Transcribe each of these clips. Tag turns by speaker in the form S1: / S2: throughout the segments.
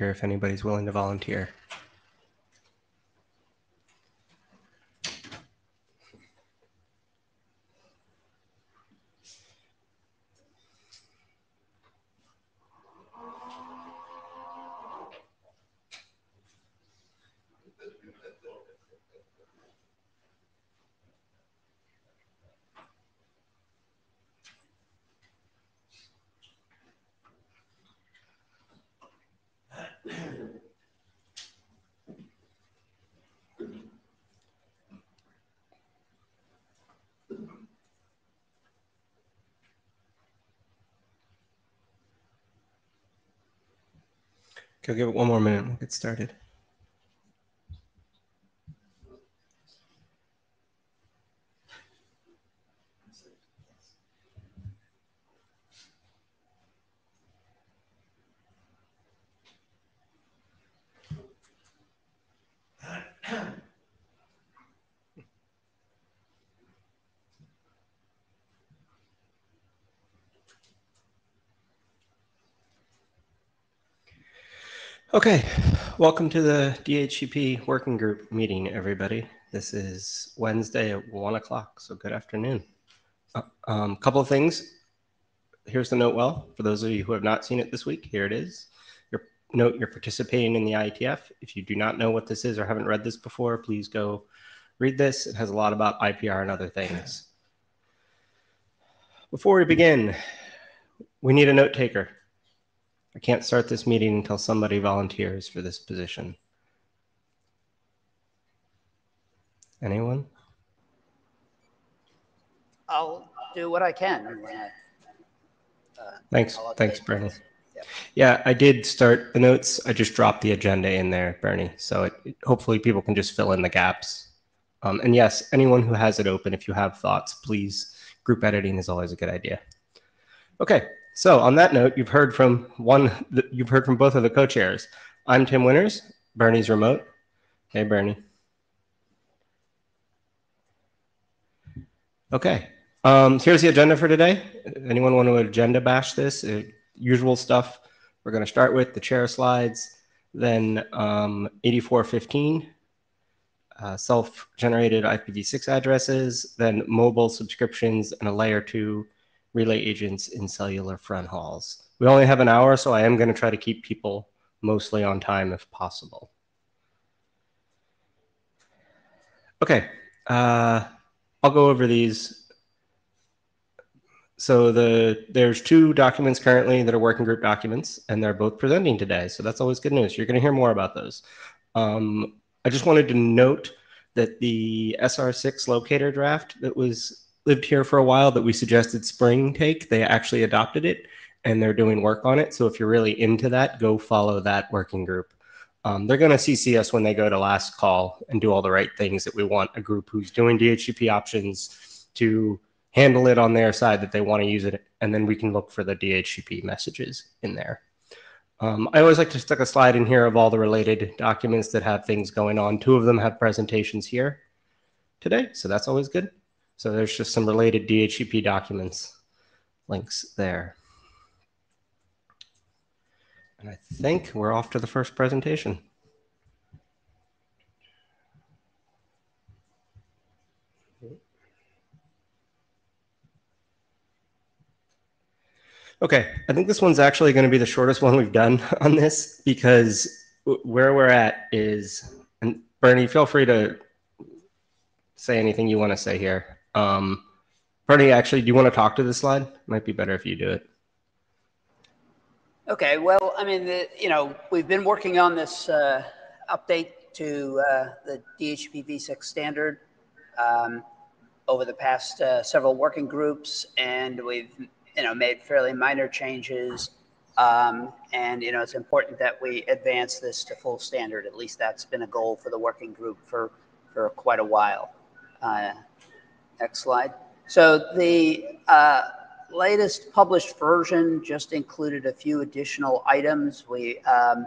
S1: speaker if anybody's willing to volunteer. Give it one more minute. We'll get started. Okay, welcome to the DHCP working group meeting, everybody. This is Wednesday at one o'clock, so good afternoon. A uh, um, couple of things. Here's the note well, for those of you who have not seen it this week, here it is. Your note, you're participating in the IETF. If you do not know what this is or haven't read this before, please go read this. It has a lot about IPR and other things. Before we begin, we need a note taker. I can't start this meeting until somebody volunteers for this position. Anyone?
S2: I'll do what I can.
S1: Uh, Thanks. Thanks, Bernie. Yeah. yeah, I did start the notes. I just dropped the agenda in there, Bernie. So it, it, hopefully people can just fill in the gaps. Um, and yes, anyone who has it open, if you have thoughts, please, group editing is always a good idea. Okay, so on that note, you've heard from one, you've heard from both of the co-chairs. I'm Tim Winters, Bernie's remote. Hey, Bernie. Okay, um, here's the agenda for today. Anyone want to agenda bash this? Uh, usual stuff. We're going to start with the chair slides, then um, 8415, uh, self-generated IPv6 addresses, then mobile subscriptions, and a layer two relay agents in cellular fronthauls. We only have an hour, so I am going to try to keep people mostly on time if possible. Okay, uh, I'll go over these. So the there's two documents currently that are working group documents, and they're both presenting today. So that's always good news. You're going to hear more about those. Um, I just wanted to note that the SRv6 locator draft that was lived here for a while that we suggested Spring take. They actually adopted it and they're doing work on it. So if you're really into that, go follow that working group. Um, they're going to CC us when they go to last call and do all the right things that we want a group who's doing DHCP options to handle it on their side that they want to use it. And then we can look for the DHCP messages in there. Um, I always like to stick a slide in here of all the related documents that have things going on. Two of them have presentations here today, so that's always good. So there's just some related DHCP documents links there. And I think we're off to the first presentation. Okay, I think this one's actually going to be the shortest one we've done on this because where we're at is, and Bernie, feel free to say anything you want to say here. Um, Bernie, actually, do you want to talk to the slide? Might be better if you do it.
S2: Okay. Well, I mean, the, you know, we've been working on this uh, update to uh, the DHCP v6 standard um, over the past uh, several working groups, and we've you know made fairly minor changes. Um, and you know, it's important that we advance this to full standard. At least that's been a goal for the working group for for quite a while. Uh, Next slide. So the uh, latest published version just included a few additional items. We um,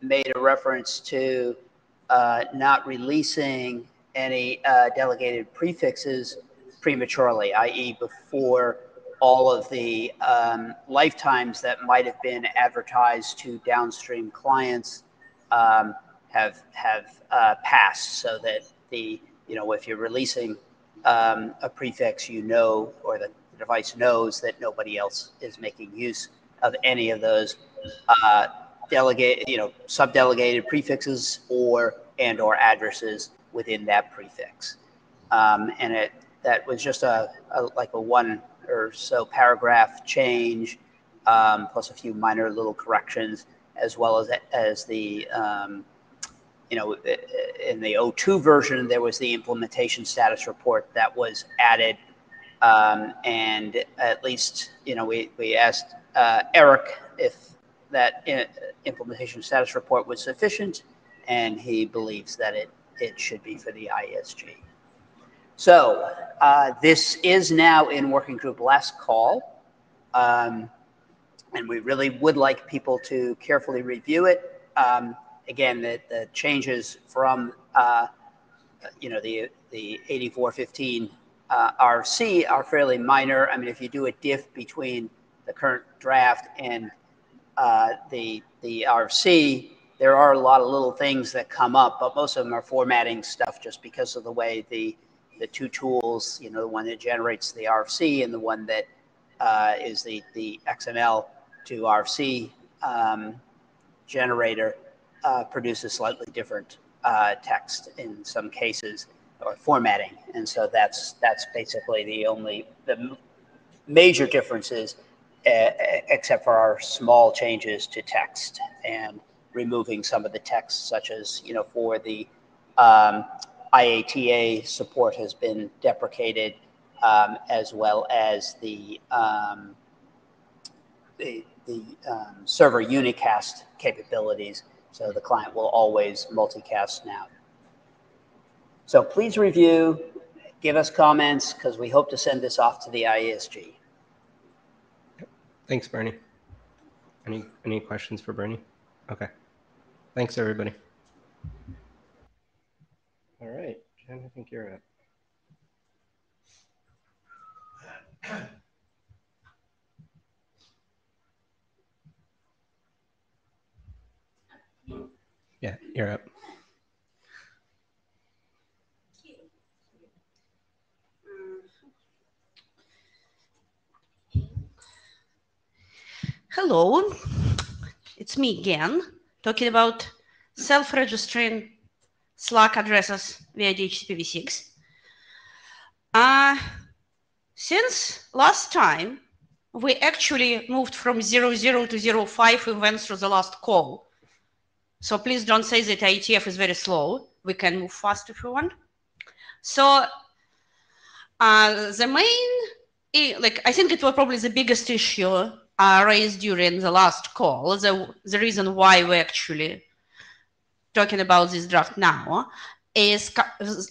S2: made a reference to uh, not releasing any uh, delegated prefixes prematurely, i.e. before all of the um, lifetimes that might have been advertised to downstream clients um, have have uh, passed, so that the you know if you're releasing um, a prefix, you know, or the device knows that nobody else is making use of any of those uh, delegate, you know, subdelegated prefixes or and or addresses within that prefix. Um, and it that was just a, a, like a one or so paragraph change, um, plus a few minor little corrections, as well as as the um, you know in the O2 version there was the implementation status report that was added, um, and at least you know we we asked uh, Eric if that uh, implementation status report was sufficient, and he believes that it it should be for the IESG. So uh, this is now in working group last call. Um, and we really would like people to carefully review it. Um, again, the, the changes from, uh, you know, the, the 8415 uh, RC are fairly minor. I mean, if you do a diff between the current draft and uh, the, the RC, there are a lot of little things that come up, but most of them are formatting stuff just because of the way the the two tools, you know, the one that generates the RFC and the one that uh, is the, the XML to RFC um, generator uh, produces slightly different uh, text in some cases or formatting. And so that's, that's basically the only, the major differences uh, except for our small changes to text and removing some of the text such as, you know, for the um, IA_TA support has been deprecated, um, as well as the um, the, the um, server unicast capabilities. So the client will always multicast now. So please review, give us comments, because we hope to send this off to the IESG.
S1: Thanks, Bernie. Any any questions for Bernie? Okay. Thanks, everybody. All right, Jen, I think you're up. Yeah, you're up.
S3: Hello, it's me again, talking about self-registering SLAAC addresses via DHCPv6. Uh, since last time, we actually moved from 00 to 05. We went through the last call. So please don't say that IETF is very slow. We can move fast if you want. So uh, the main, like, I think it was probably the biggest issue uh, raised during the last call. The, the reason why we're actually talking about this draft now is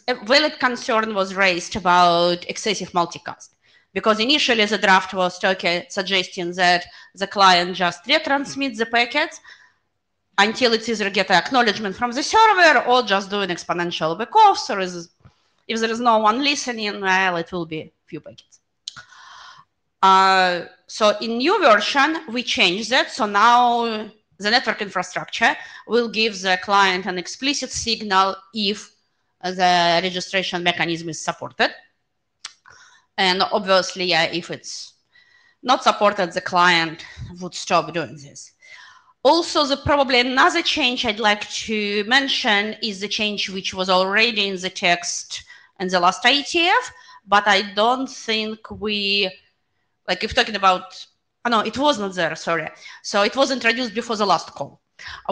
S3: a valid concern was raised about excessive multicast because initially the draft was talking, suggesting that the client just retransmits the packets until it either get acknowledgement from the server or just do an exponential backoff. So is, if there is no one listening, well, it will be few packets. Uh, so in new version, we changed that. So now the network infrastructure will give the client an explicit signal if the registration mechanism is supported. And obviously, if it's not supported, the client would stop doing this. Also, the probably another change I'd like to mention is the change which was already in the text in the last IETF, but I don't think we, like if talking about Oh, no, it was not there, sorry. So it was introduced before the last call.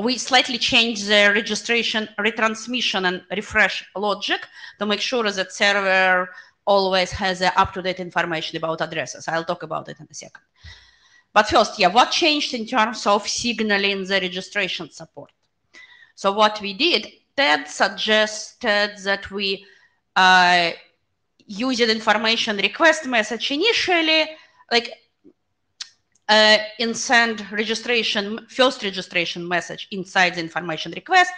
S3: We slightly changed the registration, retransmission, and refresh logic to make sure that server always has up-to-date information about addresses. I'll talk about it in a second. But first, yeah, what changed in terms of signaling the registration support? So what we did, Ted suggested that we uh, use an information request message initially, like uh, and send registration, first registration message inside the information request,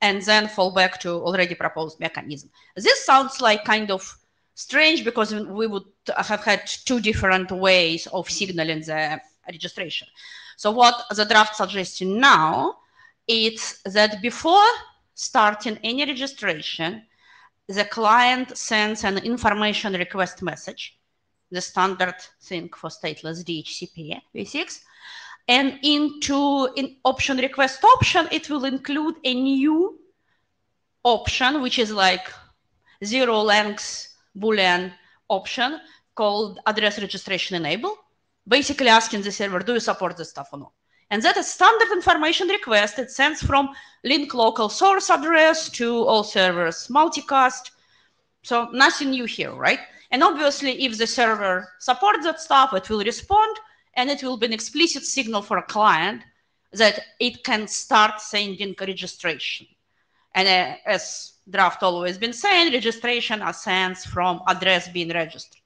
S3: and then fall back to already proposed mechanism. This sounds like kind of strange because we would have had two different ways of signaling the registration. So what the draft suggesting now is that before starting any registration, the client sends an information request message, the standard thing for stateless DHCP v6. And into in option request option, it will include a new option, which is like zero length Boolean option called address registration enable, basically asking the server, do you support this stuff or not? And that is standard information request. It sends from link local source address to all servers multicast. So nothing new here, right? And obviously, if the server supports that stuff, it will respond and it will be an explicit signal for a client that it can start sending registration. And uh, as draft always been saying, registration ascends from address being registered.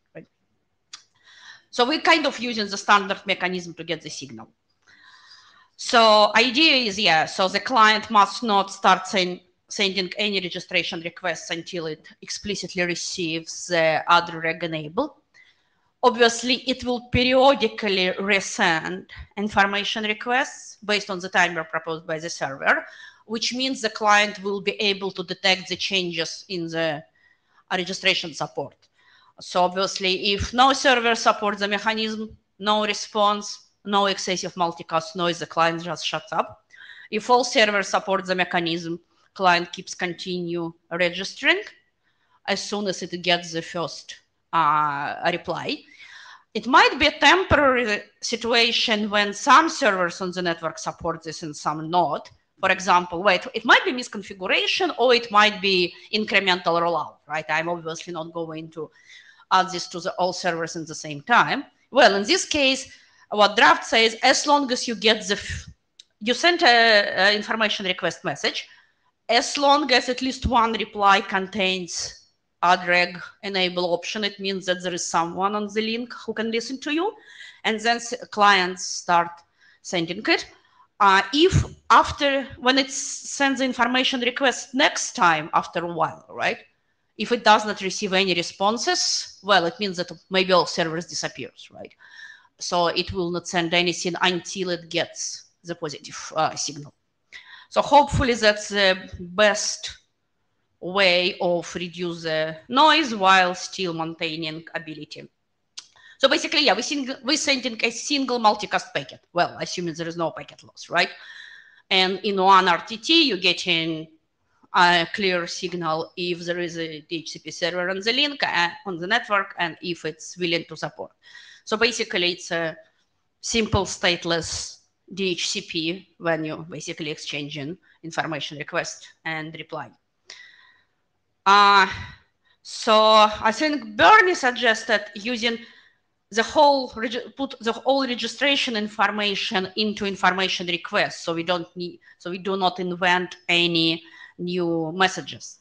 S3: So we're kind of using the standard mechanism to get the signal. So idea is, yeah, so the client must not start saying, sending any registration requests until it explicitly receives the other reg enable. Obviously, it will periodically resend information requests based on the timer proposed by the server, which means the client will be able to detect the changes in the registration support. So obviously, if no server supports the mechanism, no response, no excessive multicast noise, the client just shuts up. If all servers support the mechanism, client keeps continue registering as soon as it gets the first uh, reply. It might be a temporary situation when some servers on the network support this and some not. For example, wait, it might be misconfiguration or it might be incremental rollout, right? I'm obviously not going to add this to the all servers in the same time. Well, in this case, what draft says, as long as you get the, you sent a, a information request message, as long as at least one reply contains adreg enable option, it means that there is someone on the link who can listen to you. And then clients start sending it. Uh, if after, when it sends the information request next time after a while, right? If it does not receive any responses, well, it means that maybe all servers disappears, right? so it will not send anything until it gets the positive uh, signal. So hopefully that's the best way of reduce the noise while still maintaining ability. So basically, yeah, we sing, we're sending a single multicast packet. Well, assuming there is no packet loss, right? And in one RTT, you get in a clear signal if there is a DHCP server on the link, on the network, and if it's willing to support. So basically, it's a simple stateless DHCP when you basically exchanging information request and reply. Uh, so I think Bernie suggested using the whole put the whole registration information into information request, so we don't need so we do not invent any new messages.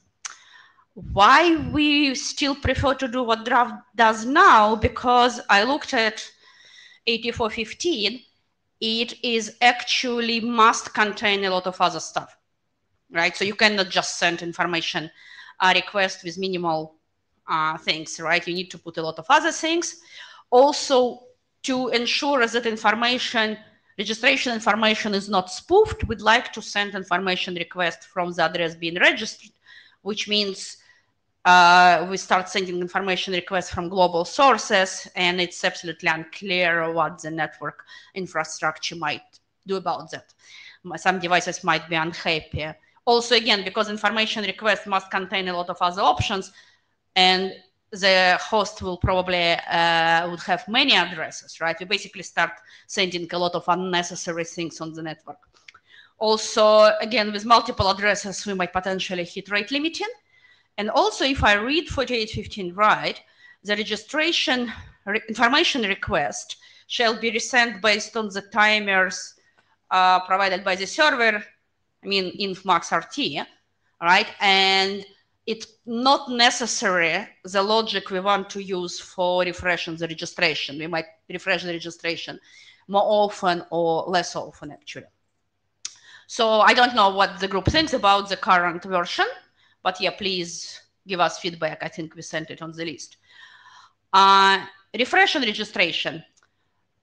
S3: Why we still prefer to do what draft does now because i looked at 8415 it is actually must contain a lot of other stuff right? So you cannot just send information a request with minimal uh, things right? You need to put a lot of other things. Also to ensure that information registration information is not spoofed we'd like to send information request from the address being registered which means uh, we start sending information requests from global sources, and it's absolutely unclear what the network infrastructure might do about that. Some devices might be unhappy. Also, again, because information requests must contain a lot of other options, and the host will probably uh, would have many addresses, right? We basically start sending a lot of unnecessary things on the network. Also, again, with multiple addresses, we might potentially hit rate limiting and also, if I read 4815 right, the registration re information request shall be resent based on the timers uh, provided by the server, I mean, inf max RT, right? And it's not necessary the logic we want to use for refreshing the registration. We might refresh the registration more often or less often, actually. So I don't know what the group thinks about the current version, but yeah, please give us feedback. I think we sent it on the list. Uh, refresh and registration.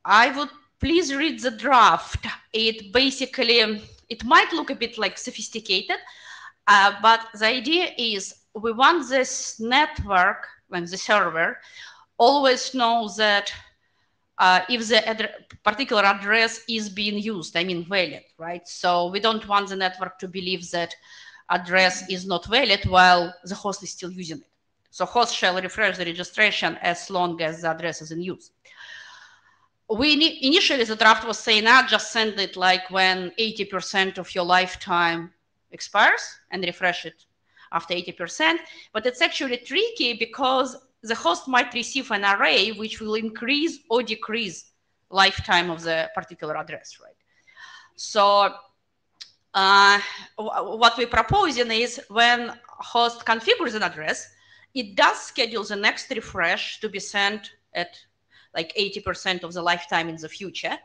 S3: I would please read the draft. It basically, it might look a bit like sophisticated, uh, but the idea is we want this network, when the server, always know that uh, if the ad particular address is being used, I mean valid, right? So we don't want the network to believe that address is not valid while the host is still using it. So host shall refresh the registration as long as the address is in use. We initially the draft was saying, ah, just send it like when 80% of your lifetime expires and refresh it after 80%. But it's actually tricky because the host might receive an RA which will increase or decrease lifetime of the particular address, right? So uh, what we're proposing is when host configures an address, it does schedule the next refresh to be sent at like 80% of the lifetime in the future.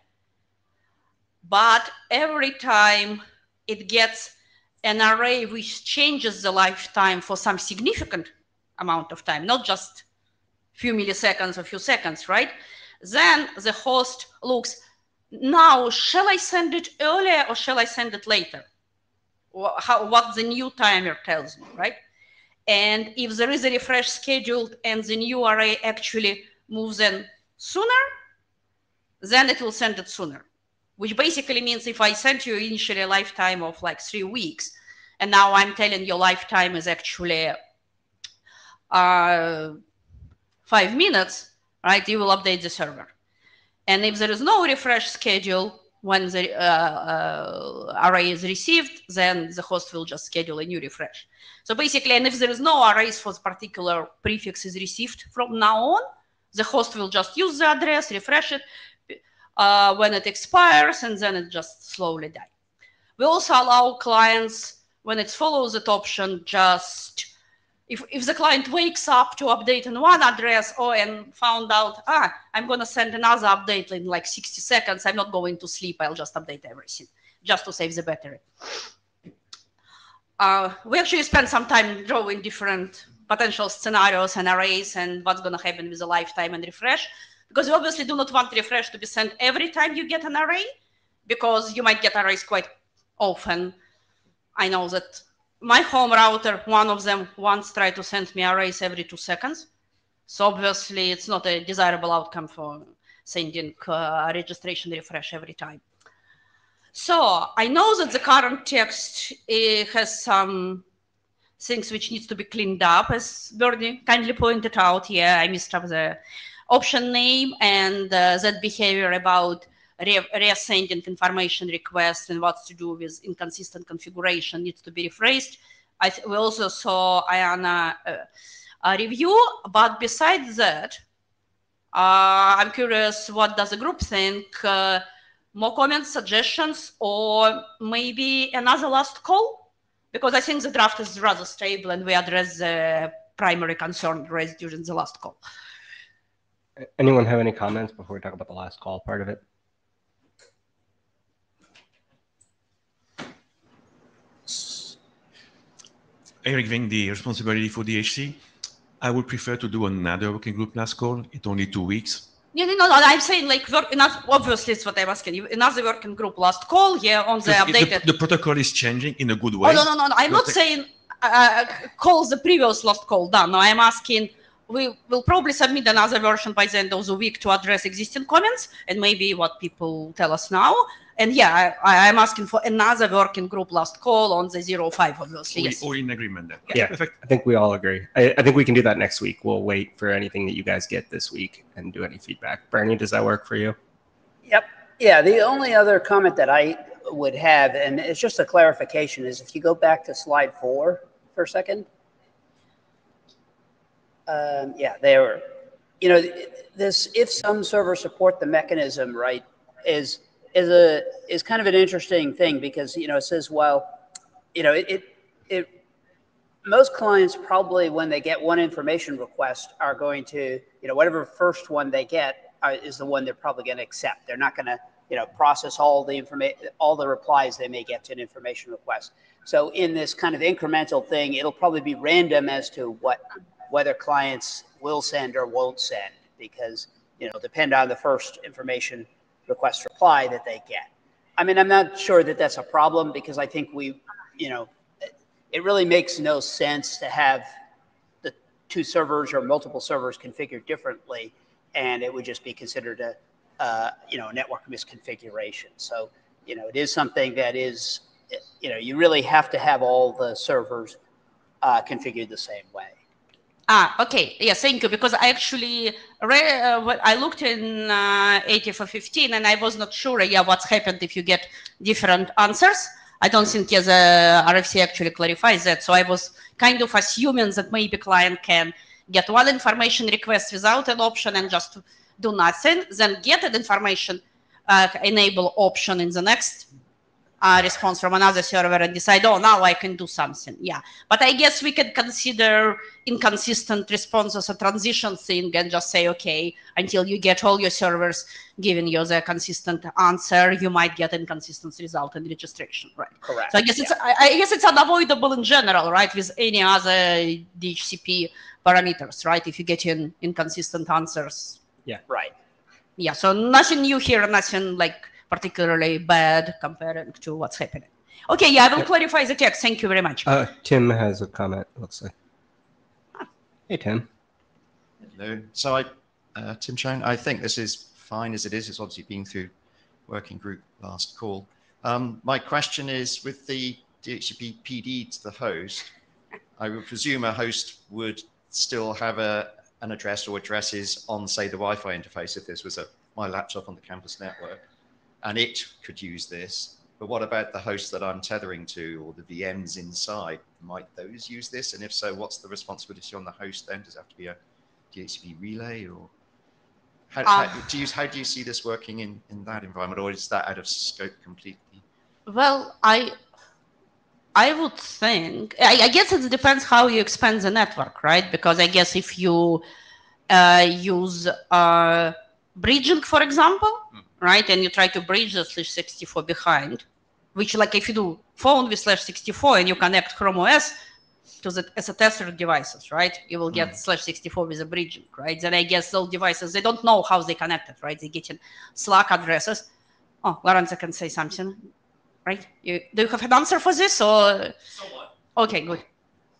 S3: But every time it gets an RA which changes the lifetime for some significant amount of time, not just a few milliseconds or few seconds, right? Then the host looks, now, shall I send it earlier or shall I send it later? How, what the new timer tells me, right? And if there is a refresh scheduled and the new RA actually moves in sooner, then it will send it sooner, which basically means if I sent you initially a lifetime of like three weeks, and now I'm telling your lifetime is actually uh, five minutes, right, you will update the server. And if there is no refresh schedule when the uh, uh, RA is received, then the host will just schedule a new refresh. So basically, and if there is no RAs for the particular prefix is received from now on, the host will just use the address, refresh it uh, when it expires, and then it just slowly die. We also allow clients, when it follows that option, just if, if the client wakes up to update on one address or and found out, ah, I'm going to send another update in like 60 seconds, I'm not going to sleep, I'll just update everything just to save the battery. Uh, we actually spent some time drawing different potential scenarios and RAs and what's going to happen with the lifetime and refresh, because you obviously do not want refresh to be sent every time you get an RA, because you might get RAs quite often. I know that my home router, one of them once tried to send me RAs every two seconds. So obviously it's not a desirable outcome for sending uh, registration refresh every time. So I know that the current text has some things which needs to be cleaned up, as Bernie kindly pointed out. Yeah, I missed up the option name and uh, that behavior about re information requests and what to do with inconsistent configuration needs to be rephrased. We also saw IANA uh, review, but besides that, uh, I'm curious, what does the group think? Uh, more comments, suggestions, or maybe another last call? Because I think the draft is rather stable and we address the primary concern raised during the last call.
S1: Anyone have any comments before we talk about the last call part of it?
S4: Eric Vyncke, the responsibility for DHC. I would prefer to do another working group last call. It's only two weeks.
S3: Yeah, no, no, I'm saying like work, enough, obviously it's what I'm asking you. Another working group last call here on the updated.
S4: The, the, protocol is changing in a good way.
S3: Oh, no, no, no, no. I'm not saying uh, call the previous last call done. No, I'm asking we will probably submit another version by the end of the week to address existing comments and maybe what people tell us now. And yeah, I, am asking for another working group last call on the 05, obviously.
S4: Yes. Or in agreement then.
S1: Yeah, Perfect. I think we all agree. I, I, think we can do that next week. We'll wait for anything that you guys get this week and do any feedback. Bernie, does that work for you?
S2: Yep. Yeah, the only other comment that I would have, and it's just a clarification, is if you go back to slide four for a second. Um, yeah, there. You know, this if some servers support the mechanism, right, is is a is kind of an interesting thing because you know it says well you know it, it it, most clients probably when they get one information request are going to you know whatever first one they get uh, is the one they're probably going to accept they're not going to you know process all the information all the replies they may get to an information request So in this kind of incremental thing, it'll probably be random as to what whether clients will send or won't send because you know depend on the first information request reply that they get. I mean, I'm not sure that that's a problem because I think we, you know, it really makes no sense to have the two servers or multiple servers configured differently, and it would just be considered a, uh, you know, network misconfiguration. So, you know, it is something that is, you know, you really have to have all the servers uh, configured the same way.
S3: Ah, okay. Yeah, thank you. Because I actually read, uh, I looked in uh, 8415 and I was not sure, yeah, what's happened if you get different answers. I don't think yeah, the RFC actually clarifies that. So I was kind of assuming that maybe client can get one information request without an option and just do nothing, then get an information uh, enable option in the next uh, response from another server and decide, oh, now I can do something. Yeah. But I guess we can consider inconsistent response as a transition thing and just say, okay, until you get all your servers giving you the consistent answer, you might get inconsistent result in registration, right?
S2: Correct.
S3: So I guess
S2: yeah.
S3: it's I, I guess it's unavoidable in general, right? With any other DHCP parameters, right? If you get in inconsistent answers. Yeah.
S2: Right.
S3: Yeah. So nothing new here, nothing like particularly bad compared to what's happening. Okay, yeah, I will
S1: Yep.
S3: clarify the text. Thank you very much.
S1: Uh, Tim has a comment, looks like. Hey, Tim.
S5: Hello. So I, uh, Tim Chown, I think this is fine as it is. It's obviously been through working group last call. Um, my question is with the DHCP PD to the host, I would presume a host would still have a, an address or addresses on, say, the Wi-Fi interface if this was a, my laptop on the campus network, and it could use this. But what about the host that I'm tethering to or the VMs inside? Might those use this? And if so, what's the responsibility on the host then? Does it have to be a DHCP relay or how,
S3: Um,
S5: how, do you, how do you see this working in, in that environment or is that out of scope completely?
S3: Well, I I would think I, I guess it depends how you expand the network, right? Because I guess if you uh, use uh, bridging, for example. Right, and you try to bridge the slash 64 behind, which like if you do phone with slash 64 and you connect Chrome OS to the as a tester devices, right? You will get
S5: Mm.
S3: slash 64 with a bridging, right? Then I guess those devices they don't know how they connected, right? They get in SLAAC addresses. Oh, Lorenzo can say something right? You, do you have an answer for this or? Okay, good.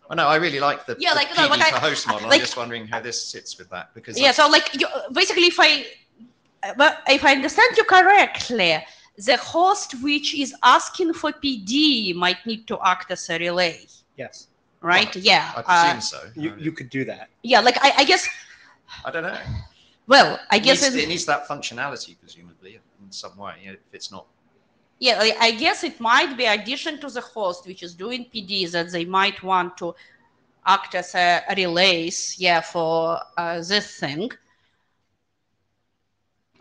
S5: Oh, no, I really like the,
S3: Yeah,
S5: the
S3: like, no,
S5: PD
S3: but I-
S5: host model.
S3: like-
S5: I'm just wondering how this sits with that because
S3: Yeah, so like you, basically, if I, but if I understand you correctly, the host which is asking for PD might need to act as a relay,
S1: Yes.
S3: right? yeah.
S5: I
S3: uh,
S5: presume so.
S1: You, you could do that.
S3: yeah, like I, I guess.
S5: I don't know.
S3: Well, I
S5: It
S3: guess
S5: needs,
S3: in-
S5: it needs that functionality, presumably, in some way. You know, if it's not
S3: Yeah, I- I guess it might be addition to the host, which is doing PD, that they might want to act as a relays, yeah, for uh, this thing.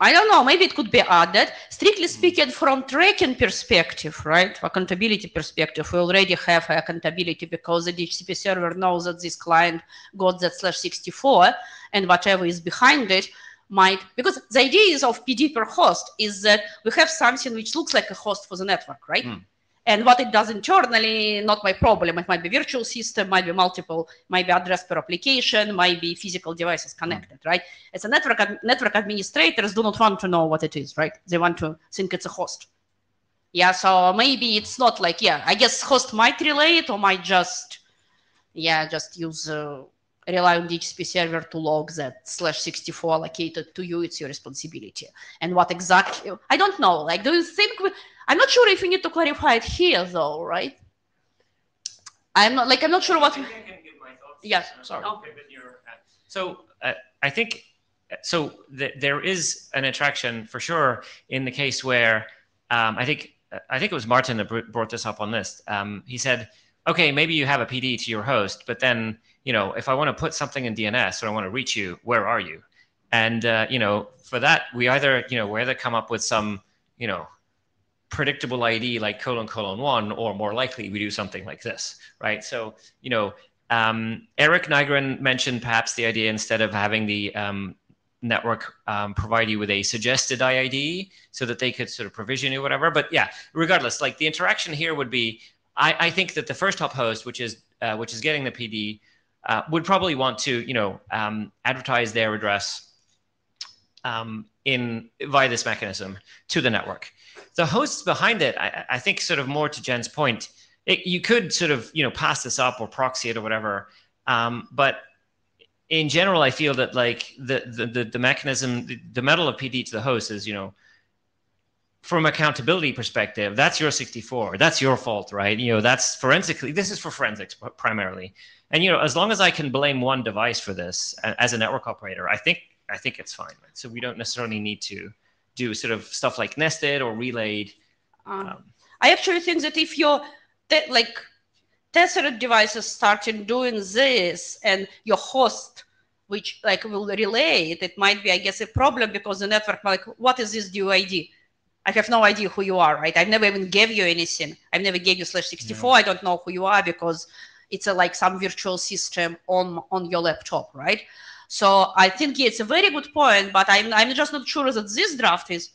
S3: I don't know. Maybe it could be added. Strictly speaking, from tracking perspective, right, accountability perspective, we already have accountability because the DHCP server knows that this client got that slash 64, and whatever is behind it might because the idea is of PD per host is that we have something which looks like a host for the network, right?
S5: Mm.
S3: And what it does internally, not my problem. It might be virtual system, might be multiple, might be address per application, might be physical devices connected, right? As a network network administrators do not want to know what it is, right? They want to think it's a host. Yeah, so maybe it's not like yeah. I guess host might relate or might just yeah just use uh, rely on DHCP server to log that slash 64 allocated to you. It's your responsibility. And what exactly? I don't know. Like, do you think? We, I'm not sure if we need to clarify it here, though, right? I'm not like I'm not sure what.
S6: I think I can give my thoughts.
S3: Yes, sorry.
S6: okay, uh, So uh, I think so. Th- there is an attraction for sure in the case where um, I think I think it was Martin that br- brought this up on this. Um, he said, "Okay, maybe you have a PD to your host, but then you know if I want to put something in DNS or I want to reach you, where are you?" And uh, you know for that we either you know we either come up with some you know predictable ID like colon colon one, or more likely we do something like this, right? So you know um, Erik Nygren mentioned perhaps the idea instead of having the um, network um, provide you with a suggested IID so that they could sort of provision you, whatever. But yeah, regardless, like the interaction here would be I, I think that the first hop host, which is uh, which is getting the PD, uh, would probably want to you know um, advertise their address um, in via this mechanism to the network. The hosts behind it, I, I think, sort of more to Jen's point, it, you could sort of you know pass this up or proxy it or whatever, um, but in general, I feel that like the the the, the mechanism, the, the metal of PD to the host is you know from accountability perspective, that's your 64. That's your fault, right? You know, that's forensically, this is for forensics primarily. And, you know, as long as I can blame one device for this as a network operator, I think, I think it's fine. Right? So we don't necessarily need to do sort of stuff like nested or relayed.
S3: Um, um, I actually think that if your, that like Tethered devices starting doing this and your host, which like will relay it, it might be, I guess, a problem because the network, like, what is this DUID? I have no idea who you are, right? I've never even gave you anything. I've never gave you slash 64. I don't know who you are because it's a, like some virtual system on on your laptop, right? So I think yeah, it's a very good point, but I'm I'm just not sure that this draft is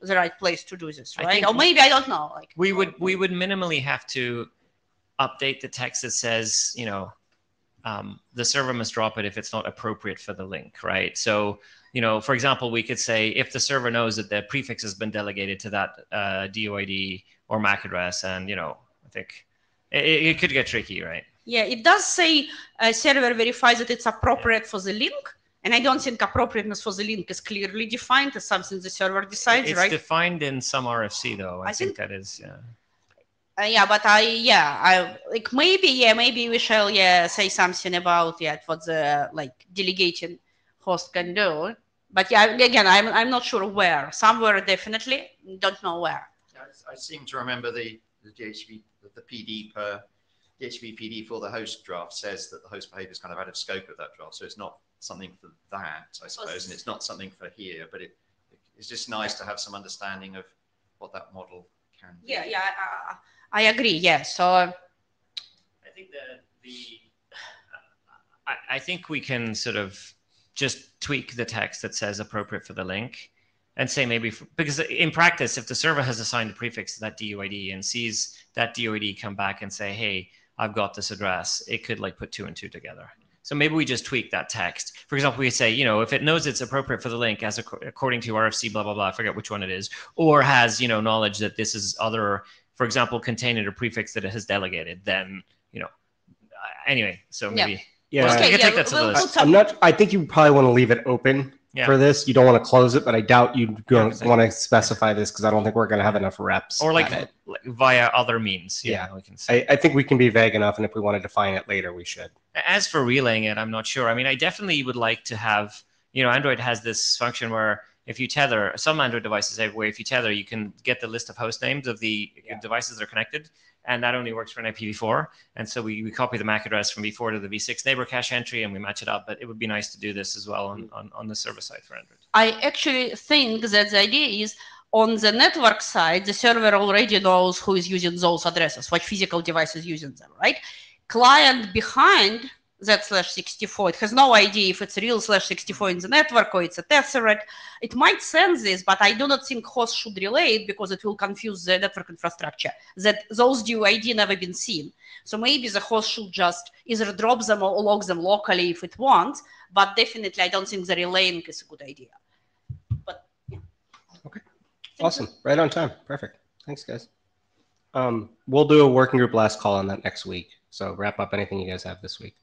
S3: the right place to do this, right? Or maybe I don't know. Like
S6: we would we would minimally have to update the text that says, you know, um, the server must drop it if it's not appropriate for the link, right? So you know, for example, we could say if the server knows that the prefix has been delegated to that uh, DUID or MAC address, and you know, I think it, it could get tricky, right?
S3: Yeah, it does say a server verifies that it's appropriate yeah. for the link, and I don't think appropriateness for the link is clearly defined as something the server decides,
S6: it's
S3: right?
S6: It's defined in some RFC though. I, I think, think, that is, yeah.
S3: Uh, yeah, but I yeah I like maybe yeah maybe we shall yeah say something about yeah what the like delegating host can do but yeah, again, I'm, I'm not sure where. Somewhere definitely, don't know where.
S5: I, I seem to remember the, the DHCP, the PD per DHCP PD for the host draft says that the host behavior is kind of out of scope of that draft. So it's not something for that, I suppose, and it's not something for here, but it, it's just nice to have some understanding of what that model can
S3: be. Yeah, yeah, I, I agree. Yeah, so. I
S6: think the, the I, I think we can sort of just tweak the text that says appropriate for the link and say maybe for, because in practice if the server has assigned the prefix to that DUID and sees that DUID come back and say hey I've got this address it could like put two and two together so maybe we just tweak that text for example we say you know if it knows it's appropriate for the link as according to RFC blah blah blah I forget which one it is or has you know knowledge that this is other for example container or prefix that it has delegated then you know uh, anyway so maybe yeah
S1: yeah,
S6: okay,
S1: yeah,
S6: take that to we'll,
S1: the list. I'm not. I think you probably want to leave it open yeah. for this. You don't want to close it, but I doubt you yeah, want to specify this because I don't think we're going to have enough reps.
S6: Or like, like via other means. Yeah,
S1: we can. I, I, think we can be vague enough, and if we want to define it later, we should.
S6: As for relaying it, I'm not sure. I mean, I definitely would like to have. You know, Android has this function where if you tether some Android devices where if you tether, you can get the list of host names of the yeah. devices that are connected and that only works for an IPv4. And so we, we copy the MAC address from v4 to the v6 neighbor cache entry and we match it up. But it would be nice to do this as well on, mm. on, on the server side for Android.
S3: I actually think that the idea is on the network side, the server already knows who is using those addresses, what physical device is using them, right? Client behind that slash 64. It has no idea if it's real slash 64 in the network or it's a tesseract. It might send this, but I do not think host should relay it because it will confuse the network infrastructure that those DUID never been seen. So maybe the host should just either drop them or log them locally if it wants, but definitely I don't think the relaying is a good idea. But yeah.
S1: Okay. Awesome. Right on time. Perfect. Thanks, guys. Um, we'll do a working group last call on that next week. So wrap up anything you guys have this week.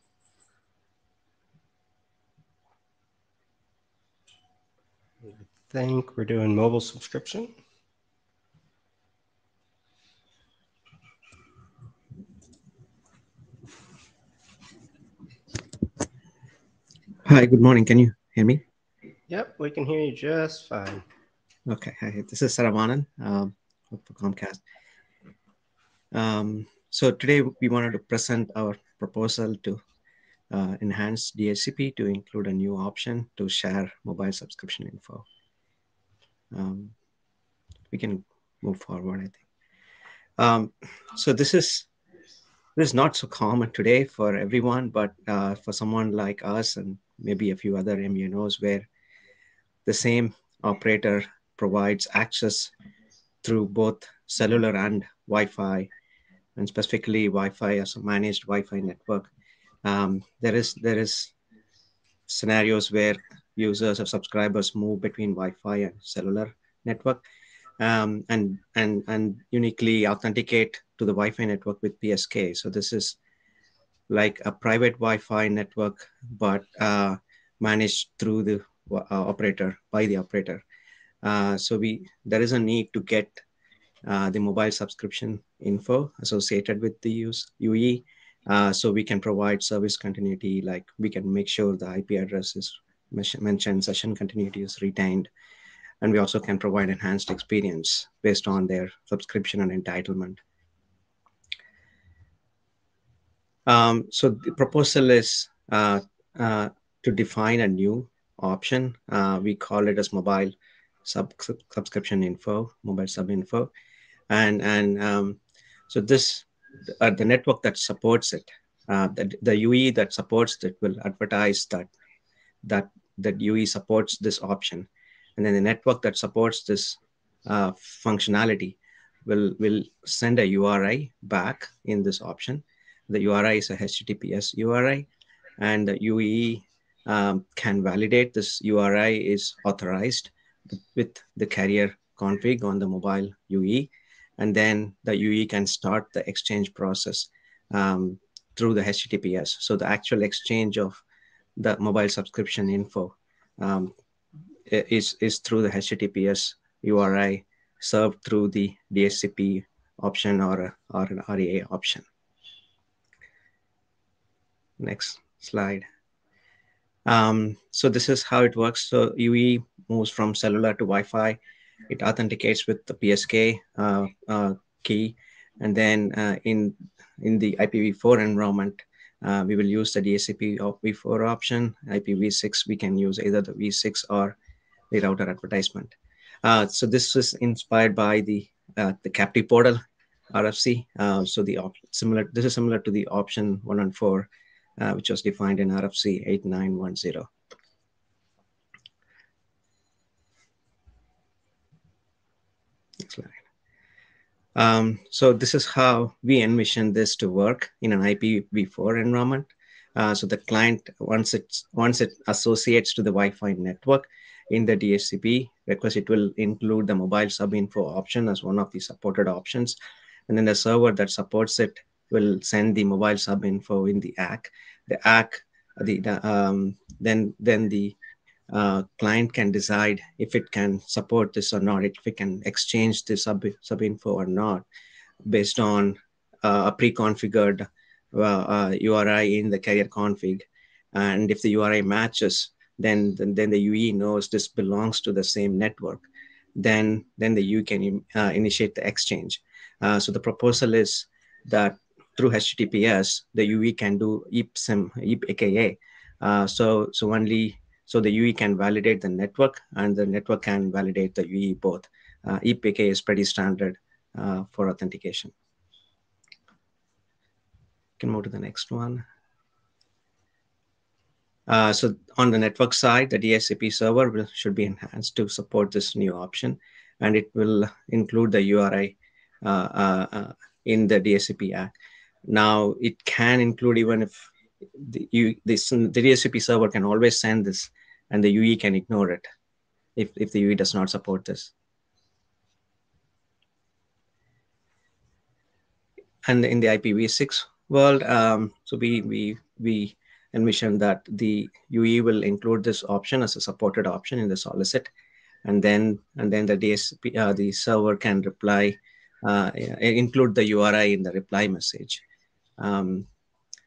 S1: Think we're doing mobile subscription.
S7: Hi, good morning. Can you hear me?
S1: Yep, we can hear you just fine.
S7: Okay, hi, this is Saravanan um, for Comcast. Um, so today we wanted to present our proposal to uh, enhance DHCP to include a new option to share mobile subscription info um, we can move forward, I think. Um, so this is this is not so common today for everyone, but uh, for someone like us and maybe a few other MVNOs where the same operator provides access through both cellular and Wi-Fi and specifically Wi-Fi as a managed Wi-Fi network. Um, there is there is scenarios where users or subscribers move between Wi-Fi and cellular network, um, and and and uniquely authenticate to the Wi-Fi network with PSK. So this is like a private Wi-Fi network, but uh, managed through the uh, operator by the operator. Uh, so we there is a need to get uh, the mobile subscription info associated with the use UE. Uh, so we can provide service continuity, like we can make sure the IP address is mentioned, session continuity is retained, and we also can provide enhanced experience based on their subscription and entitlement. Um, so the proposal is uh, uh, to define a new option. Uh, we call it as mobile sub subscription info, mobile sub info and and um, so this uh, the network that supports it uh, the, the UE that supports it will advertise that that that UE supports this option. And then the network that supports this uh, functionality will will send a URI back in this option. The URI is a HTTPS URI and the UE um, can validate this URI is authorized with the carrier config on the mobile UE and then the UE can start the exchange process um, through the HTTPS. So the actual exchange of the mobile subscription info um, is, is through the HTTPS URI served through the DHCP option or, or an REA option. Next slide. Um, so this is how it works. So UE moves from cellular to Wi-Fi it authenticates with the PSK uh, uh, key. And then uh, in, in the IPv4 environment, uh, we will use the DHCP v4 option. IPv6, we can use either the v6 or the router advertisement. Uh, so this is inspired by the uh, the captive portal RFC. so the similar this is similar to the option one and four, which was defined in RFC 8910. Next slide. Um, so this is how we envision this to work in an IPv4 environment. Uh, so the client, once it once it associates to the Wi-Fi network in the DHCP request, it will include the mobile sub-info option as one of the supported options. And then the server that supports it will send the mobile sub-info in the ACK. The ACK, the, the um, then then the client can decide if it can support this or not, if it can exchange the sub, sub info or not, based on uh, a pre-configured uh, URI uh, in the carrier config. And if the URI matches, then, then, the UE knows this belongs to the same network. Then, then the UE can uh, initiate the exchange. Uh, so the proposal is that through HTTPS, the UE can do EAP-SIM, EAP AKA. so, so only so the UE can validate the network and the network can validate the UE both. Uh, EPK is pretty standard uh, for authentication. Can move to the next one. Uh, so on the network side, the DHCP server will, should be enhanced to support this new option, and it will include the URI uh, uh, uh, in the DHCP ACK. Now, it can include even if the, you, this, the DHCP server can always send this and the UE can ignore it if, if the UE does not support this. And in the IPv6 world, um, so we, we, we envision that the UE will include this option as a supported option in the solicit. And then, and then the DSP, uh, the server can reply, uh, include the URI in the reply message. Um,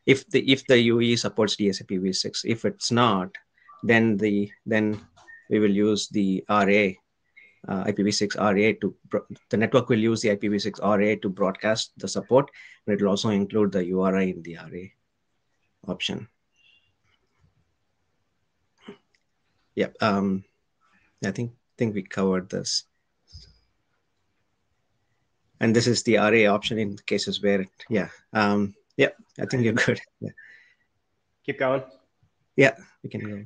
S7: if the if the UE supports DHCP v6, if it's not, then the then we will use the RA, uh, IPv6 RA to the network will use the IPv6 RA to broadcast the support, and it will also include the URI in the RA option. Yeah, um, I think think we covered this. And this is the RA option in cases where, it, yeah, um, yeah, I think you're good. Yeah.
S1: Keep going.
S7: Yeah, we can go.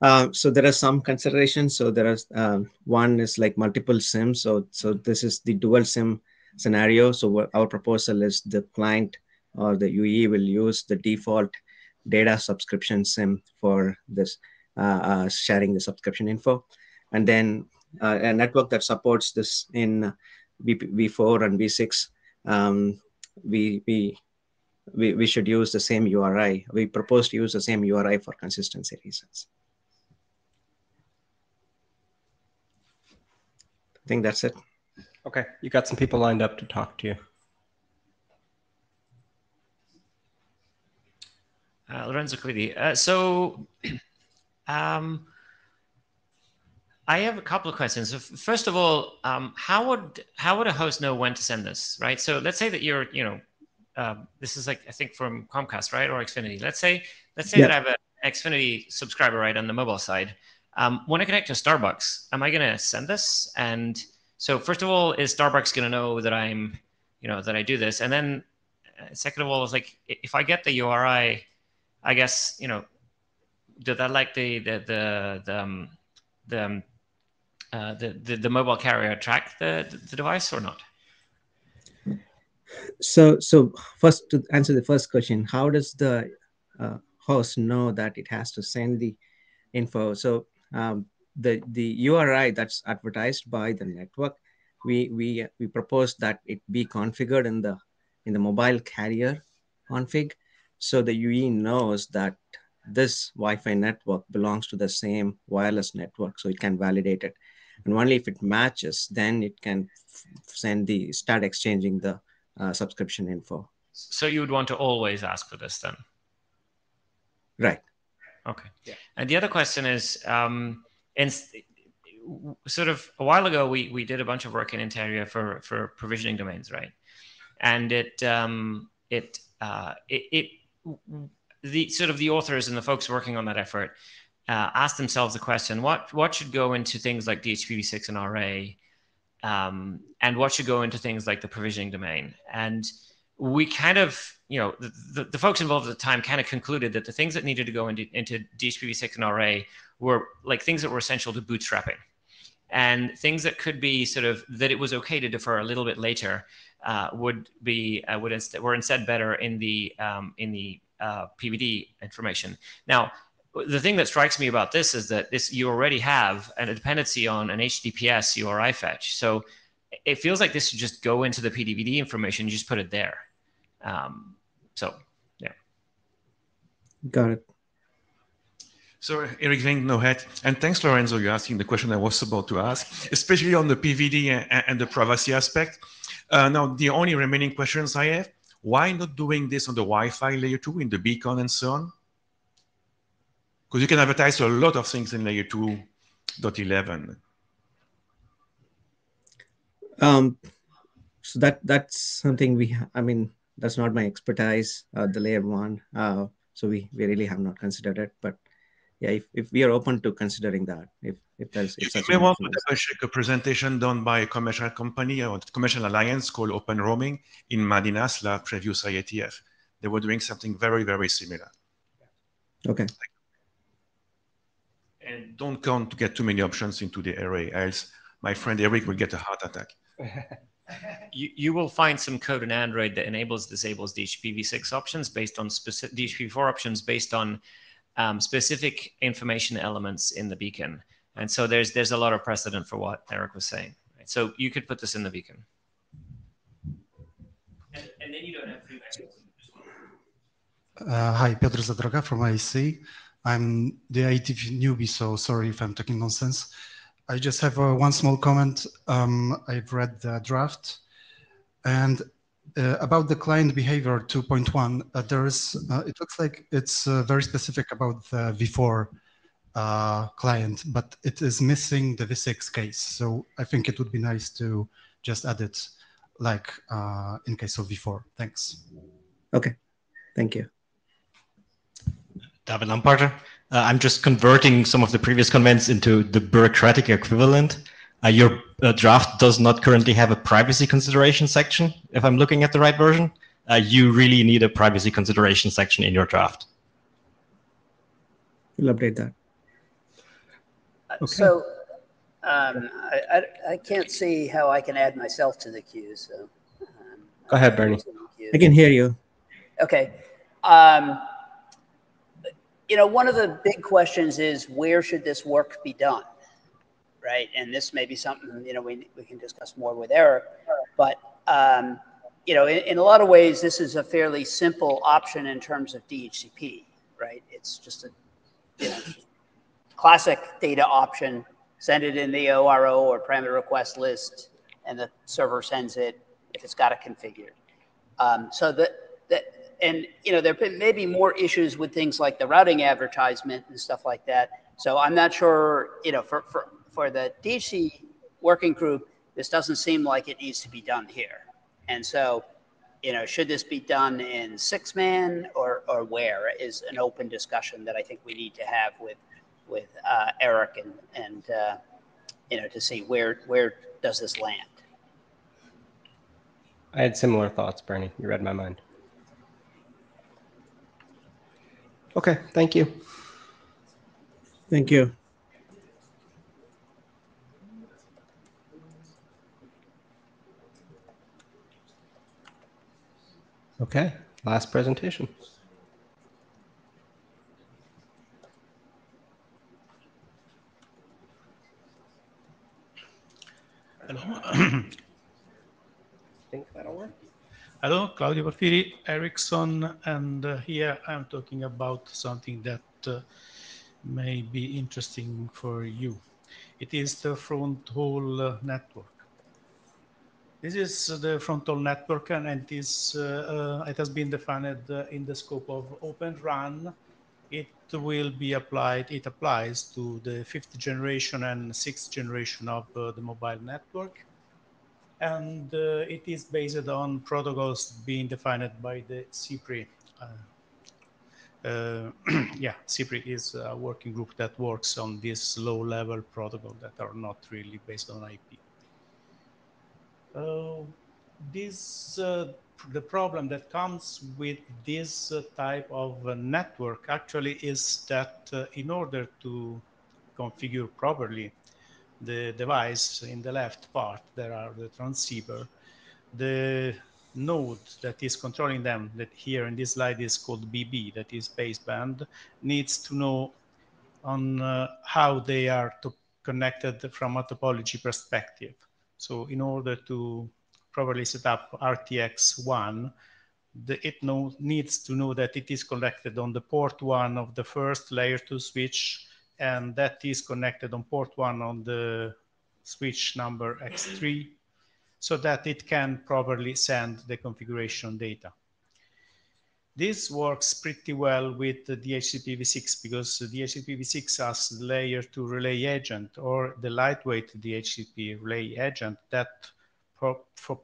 S7: Uh, so there are some considerations. So there are um, one is like multiple SIMs. So so this is the dual SIM scenario. So our proposal is the client or the UE will use the default data subscription SIM for this uh, uh, sharing the subscription info. And then uh, a network that supports this in v, V4 and V6, um, we, we, we, we should use the same URI. We propose to use the same URI for consistency reasons. I think that's it.
S1: Okay, you got some people lined up to talk to you.
S6: Uh, Lorenzo Colitti. Uh, so, um, I have a couple of questions. First of all, um, how would how would a host know when to send this, right? So let's say that you're, you know, uh, this is like I think from Comcast, right, or Xfinity. Let's say let's say yeah. that I have an Xfinity subscriber, right, on the mobile side. Um, when I connect to Starbucks, am I going to send this? And so first of all, is Starbucks going to know that I'm, you know, that I do this? And then uh, second of all, is like if I get the URI I guess you know, did that like the the the the um, the, um, uh, the, the, the mobile carrier track the the device or not?
S7: So so first to answer the first question, how does the uh, host know that it has to send the info? So um, the the URI that's advertised by the network, we we we propose that it be configured in the in the mobile carrier config so the UE knows that this Wi-Fi network belongs to the same wireless network, so it can validate it. And only if it matches, then it can send the start exchanging the uh, subscription info.
S6: So you would want to always ask for this then?
S7: Right.
S6: Okay. Yeah. And the other question is, um, in sort of a while ago, we we did a bunch of work in INTAREA for for provisioning domains, right? And it um, it, uh, it it the sort of the authors and the folks working on that effort uh, asked themselves the question: what what should go into things like DHCPv6 and RA, um, and what should go into things like the provisioning domain? And we kind of, you know, the, the, the folks involved at the time kind of concluded that the things that needed to go into, into DHCPv6 and RA were like things that were essential to bootstrapping and things that could be sort of that it was okay to defer a little bit later uh, would be uh, would instead were instead better in the um, in the uh, PVD information. Now, the thing that strikes me about this is that this you already have a dependency on an HTTPS URI fetch, so it feels like this should just go into the PVD information. You just put it there. Um, so, yeah.
S7: Got it.
S4: So Eric Vyncke, no head. And thanks, Lorenzo, you're asking the question I was about to ask, especially on the PVD and, and the privacy aspect. Uh, now, the only remaining questions I have, why not doing this on the Wi-Fi layer two in the beacon and so on? Because you can advertise a lot of things in layer 2.11.
S7: Um, so that that's something we, I mean, that's not my expertise, uh, the layer one. Uh, so we, we really have not considered it, but yeah, if, if we are open to considering that, if if there's if
S4: you may want to check a presentation done by a commercial company or commercial alliance called OpenRoaming in MADINAS, la previous IETF. They were doing something very very similar.
S7: Okay.
S4: And don't count to get too many options into the RA, else my friend Eric will get a heart attack.
S6: you, you will find some code in Android that enables disables DHCPv6 options based on specific DHCPv4 options based on um, specific information elements in the beacon. And so there's there's a lot of precedent for what Eric was saying. Right? So you could put this in the beacon.
S8: And, and then you don't have uh, hi, Piotr Zadroga from ISC. I'm the IETF newbie, so sorry if I'm talking nonsense. I just have uh, one small comment. Um, I've read the draft, and uh, about the client behavior 2.1, uh, there is, uh, it looks like it's uh, very specific about the v4 uh, client, but it is missing the v6 case. So I think it would be nice to just add it like uh, in case of v4. Thanks.
S7: Okay, thank you.
S9: David Lamparter. I'm just converting some of the previous comments into the bureaucratic equivalent. Uh, your uh, draft does not currently have a privacy consideration section, if I'm looking at the right version. Uh, you really need a privacy consideration section in your draft.
S7: We'll update that.
S2: Uh, okay. So um, I, I, I, can't see how I can add myself to the queue. So
S1: Go ahead, Bernie.
S7: I can hear you.
S2: Okay. Um, you know, one of the big questions is where should this work be done? Right. And this may be something, you know, we, we can discuss more with Eric. But, um, you know, in, in a lot of ways, this is a fairly simple option in terms of DHCP, right? It's just a, you know, classic data option, send it in the ORO or parameter request list, and the server sends it if it's got it configured. Um, so that, that, and you know, there may be more issues with things like the routing advertisement and stuff like that. So I'm not sure, you know, for, for, for the DHC working group, this doesn't seem like it needs to be done here. And so, you know, should this be done in six man or, or where is an open discussion that I think we need to have with, with uh, Eric and, and uh, you know, to see where, where does this land?
S1: I had similar thoughts, Bernie. You read my mind. Okay, thank you.
S7: Thank you.
S1: Okay, last presentation.
S10: Hello.
S1: think that'll work.
S10: Hello, Claudio Porfiri, Ericsson, and uh, here I'm talking about something that uh, may be interesting for you. It is the fronthaul uh, network. This is the fronthaul network, and it is uh, uh, it has been defined uh, in the scope of Open RAN. It will be applied. It applies to the fifth generation and sixth generation of the mobile network and uh, it is based on protocols being defined by the CPRI. Uh, uh, yeah, CPRI is a working group that works on this low-level protocol that are not really based on IP. Uh, this uh, the problem that comes with this uh, type of network actually is that in order to configure properly the device in the left part, there are the transceiver. The node that is controlling them, that here in this slide is called BB, that is baseband, needs to know on uh, how they are connected from a topology perspective. So in order to properly set up RTX1, the, it know, needs to know that it is connected on the port one of the first layer two switch and that is connected on port one on the switch number X3 so that it can properly send the configuration data. This works pretty well with the DHCP-v6 because the DHCP-v6 has the layer 2 relay agent or the lightweight DHCP relay agent that pro for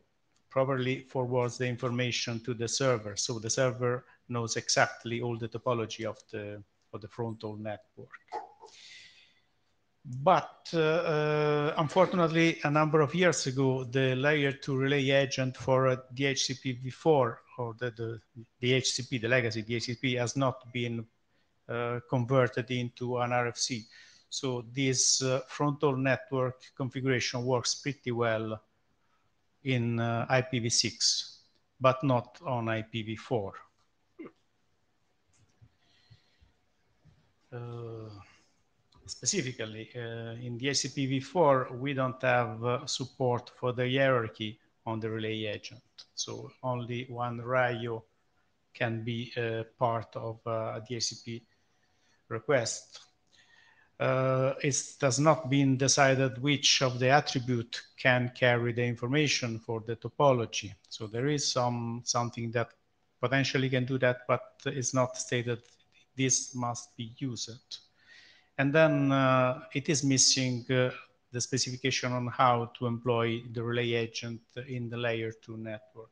S10: properly forwards the information to the server. So the server knows exactly all the topology of the, of the fronthaul network. But uh, uh, unfortunately, a number of years ago, the layer 2 relay agent for DHCP v4 or the, the, the the legacy DHCP, has not been uh, converted into an RFC. So this uh, fronthaul network configuration works pretty well in uh, IPv6, but not on IPv4. Uh, specifically uh, in the ICPv4, we don't have uh, support for the hierarchy on the relay agent. So only one RAIO can be uh, part of a DHCP request. Uh, it has not been decided which of the attribute can carry the information for the topology. So there is some something that potentially can do that, but it's not stated this must be used. And then uh, it is missing uh, the specification on how to employ the relay agent in the layer two network.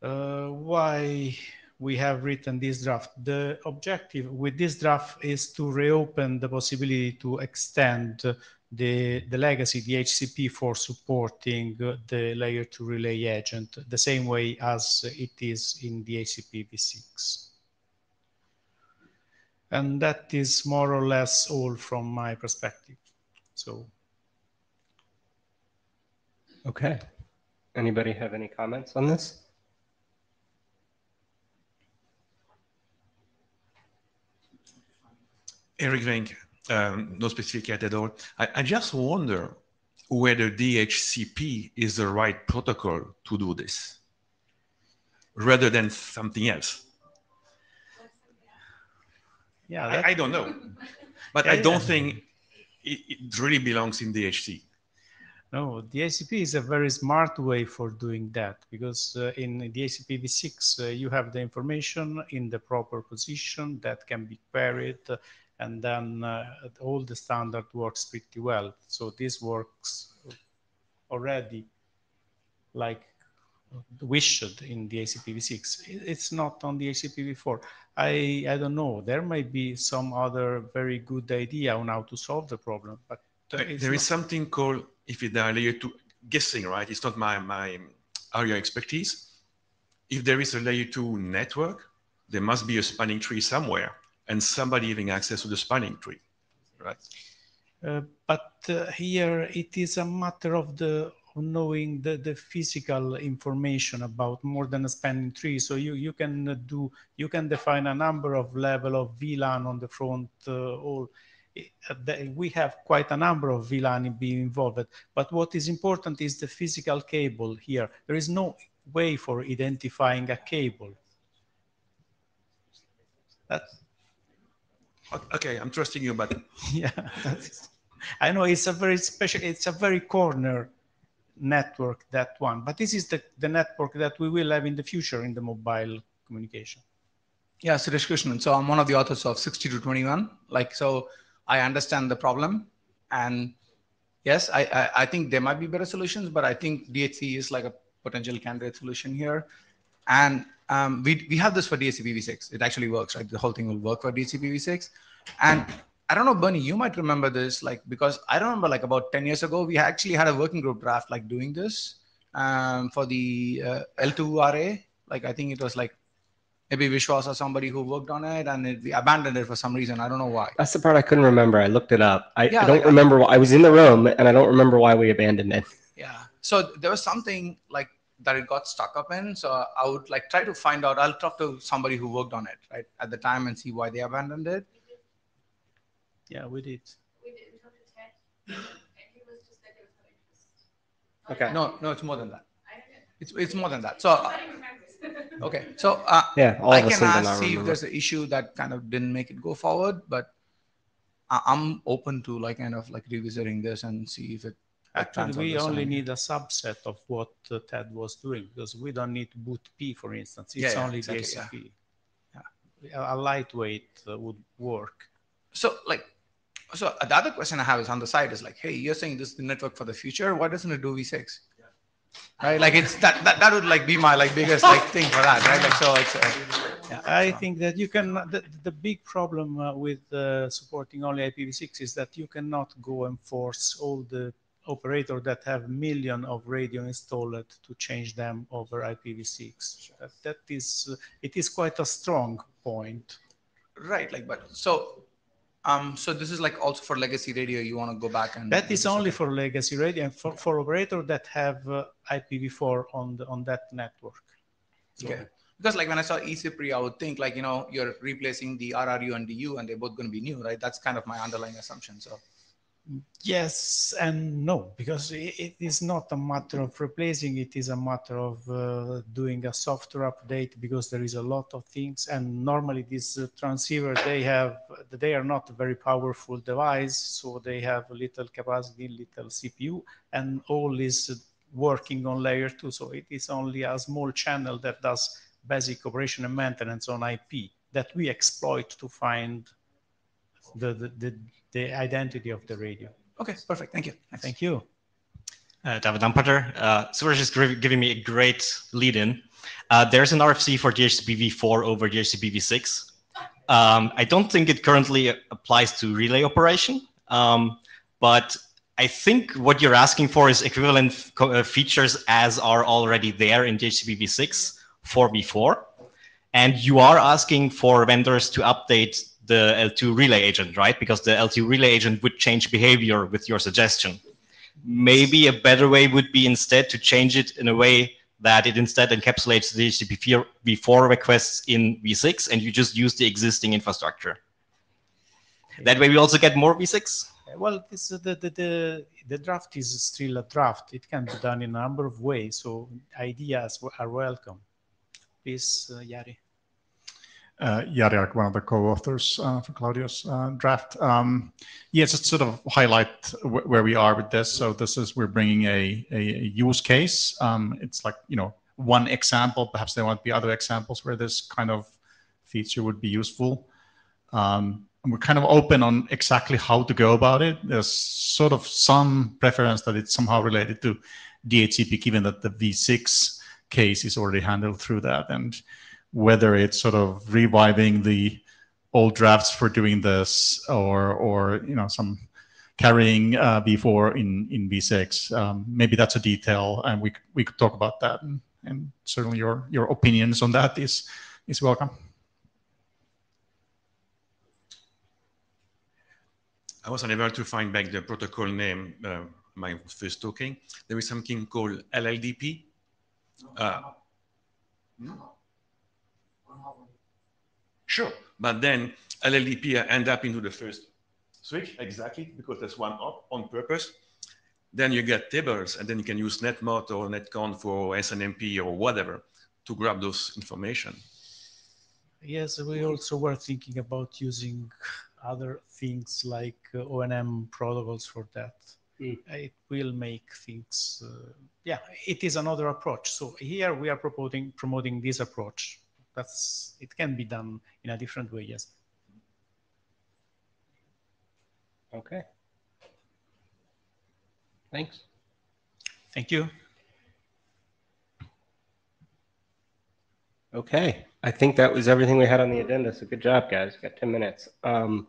S10: Uh, why we have written this draft? The objective with this draft is to reopen the possibility to extend the, the legacy DHCP for supporting the layer two relay agent the same way as it is in DHCP v6. And that is more or less all from my perspective. So.
S1: Okay. Anybody have any comments on this?
S4: Eric Vyncke, um, no specific yet at all. I, I just wonder whether DHCP is the right protocol to do this rather than something else.
S10: Yeah,
S4: I, I don't know, but
S10: Yeah,
S4: I don't
S10: yeah.
S4: think it, it really belongs in DHC.
S10: No, the ACP is a very smart way for doing that because uh, in the ACP v6 uh, you have the information in the proper position that can be queried uh, and then uh, all the standard works pretty well. So this works already like wished in the ACP v6. It's not on the ACP v4. I, I don't know. There might be some other very good idea on how to solve the problem, but
S4: There is something called, if it's a layer two, guessing, right? It's not my, my area expertise. If there is a layer two network, there must be a spanning tree somewhere and somebody having access to the spanning tree, right?
S10: Uh, but uh, here it is a matter of the of knowing the, the physical information about more than a spanning tree. So you, you can do you can define a number of level of VLAN on the front uh, all. Uh, We have quite a number of VLAN being involved, but what is important is the physical cable here. There is no way for identifying a cable. That,
S4: O- Okay, I'm trusting you, but
S10: yeah i know it's a very special it's a very corner network that one but this is the, the network that we will have in the future in the mobile communication
S11: Yeah, Suresh Krishnan. So I'm one of the authors of 60 to 21. Like, so I understand the problem. And yes, I, I, I think there might be better solutions, but I think DHC is like a potential candidate solution here. And um, we, we have this for DHCP-v6. It actually works, right? The whole thing will work for DHCP-v6. And I don't know, Bernie, you might remember this, like, because I remember like about 10 years ago, we actually had a working group draft like doing this um, for the uh, L2RA. Like, I think it was like maybe Vishwas or somebody who worked on it and it, we abandoned it for some reason. I don't know why.
S1: That's the part I couldn't remember. I looked it up. I,
S11: Yeah,
S1: I don't
S11: like,
S1: remember. Why, I was in the room and I don't remember why we abandoned it.
S11: Yeah. So there was something like that it got stuck up in. So I would like try to find out. I'll talk to somebody who worked on it right at the time and see why they abandoned it.
S10: Yeah we did
S1: Okay.
S11: No, no, it's more than that. It's it's more than that. So uh, okay. So uh,
S1: Yeah, all
S11: I
S1: of a
S11: can
S1: sudden I
S11: ask see if
S1: remember.
S11: there's an issue that kind of didn't make it go forward, but I- I'm open to like kind of like revisiting this and see if it.
S10: actually we
S11: there's
S10: only
S11: something.
S10: need a subset of what uh, ted was doing because we don't need boot p for instance it's
S11: Yeah, yeah,
S10: only
S11: exactly,
S10: the
S11: yeah.
S10: acp a, a lightweight uh, would work
S11: So like, so the other question I have is on the side is like, hey, you're saying this is the network for the future. Why doesn't it do V6? Right? Like it's that, that that would like be my like biggest like thing for that, right? Like so it's uh, yeah.
S10: I think that you can. The, the big problem uh, with uh, supporting only IPv6 is that you cannot go and force all the operator that have million of radio installed to change them over IPv6. That, that is, uh, it is quite a strong point.
S11: right. Like, but so um so this is like also for legacy radio. You want to go back and
S10: That is only for legacy radio and for, for operator that have uh, IPv4 on the, on that network. So-
S11: Okay. Because like when I saw eCPRI, I would think like you know you're replacing the RRU and DU, and they're both going to be new, right? That's kind of my underlying assumption. So
S10: Yes and no, because it is not a matter of replacing, it is a matter of uh, doing a software update because there is a lot of things. And normally these uh, transceivers, they have, they are not a very powerful device. So they have little capacity, little CPU, and all is working on layer two. So it is only a small channel that does basic operation and maintenance on IP that we exploit to find the, the, the, the identity of the radio.
S11: okay, perfect. Thank you. Thanks.
S10: Thank you.
S9: Uh, David Lamparter. Uh, Suresh is giving me a great lead in. Uh, there's an RFC for DHCP-v4 over DHCP-v6. Um, I don't think it currently applies to relay operation, um, but I think what you're asking for is equivalent co- uh, features as are already there in DHCP-v6 for v4. And you are asking for vendors to update the L2 relay agent, right? Because the L2 relay agent would change behavior with your suggestion. maybe a better way would be instead to change it in a way that it instead encapsulates the DHCP v4 requests in v6 and you just use the existing infrastructure. That way we also get more v6?
S10: Well, this, the, the, the, the draft is still a draft. It can be done in a number of ways, so ideas are welcome. Please, uh, Jari.
S12: Uh, one of the co-authors uh, for Claudio's uh, draft. Um, yeah, just sort of highlight where we are with this. So this is we're bringing a, a, use case. Um, it's like you know one example. Perhaps there might be other examples where this kind of feature would be useful. Um, and we're kind of open on exactly how to go about it. There's sort of some preference that it's somehow related to DHCP, given that the V6 case is already handled through that, and whether it's sort of reviving the old drafts for doing this, or or you know some carrying uh, V4 in in V6. Um, maybe that's a detail, and we we could talk about that, and, and certainly your your opinions on that is is welcome.
S4: I was unable to find back the protocol name, uh, my first talking. There is something called LLDP. Uh, Sure, but then LLDP end up into the first switch, exactly, because that's one up on purpose. Then you get tables, and then you can use netmod or NETCONF or SNMP or whatever to grab those information.
S10: Yes, we also were thinking about using other things like uh, ONM protocols for that. Mm. It will make things, uh, yeah, it is another approach. So here we are promoting, promoting this approach. That's, it can be done in a different way, yes.
S1: Okay. Thanks.
S10: Thank you.
S1: Okay, I think that was everything we had on the agenda. So good job, guys. Got 10 minutes. Um,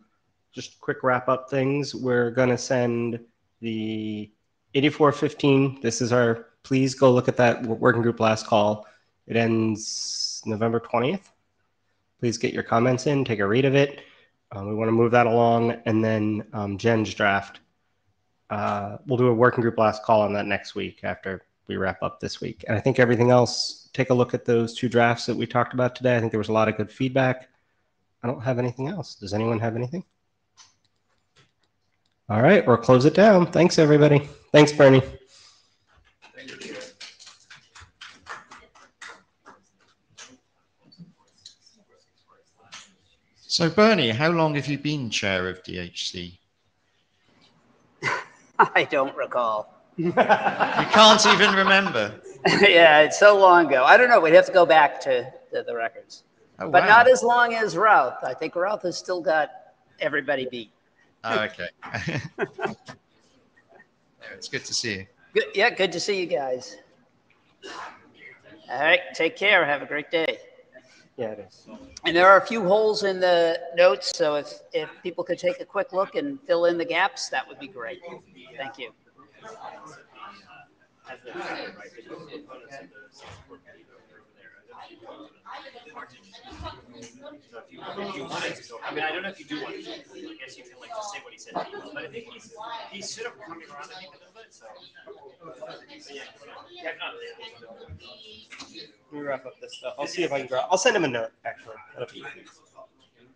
S1: just quick wrap up things. We're going to send the 8415. This is our, please go look at that working group last call. It ends November 20th. Please get your comments in, take a read of it. Um, we want to move that along. And then um, Jen's draft. Uh, we'll do a working group last call on that next week after we wrap up this week. And I think everything else, take a look at those two drafts that we talked about today. I think there was a lot of good feedback. I don't have anything else. Does anyone have anything? All right, we'll close it down. Thanks, everybody. Thanks, Bernie.
S5: So, Bernie, how long have you been chair of DHC?
S2: I don't recall.
S5: you can't even remember.
S2: yeah, it's so long ago. I don't know. We'd have to go back to, to the records. Oh, but wow. not as long as Routh. I think Routh has still got everybody beat.
S5: Oh, okay. it's good to see you.
S2: Good, yeah, good to see you guys. All right, take care. Have a great day.
S1: Yeah, it is.
S2: And there are a few holes in the notes, so if, if people could take a quick look and fill in the gaps, that would be great. Thank you.
S13: So if you, if you wanted to go, I mean, I don't know if you do want to. I guess you can like just say what he said, but I think he's he's sort of coming around I think a little bit. So yeah, yeah, not
S1: Let me wrap up this stuff. I'll see if I can draw. I'll send him a note actually.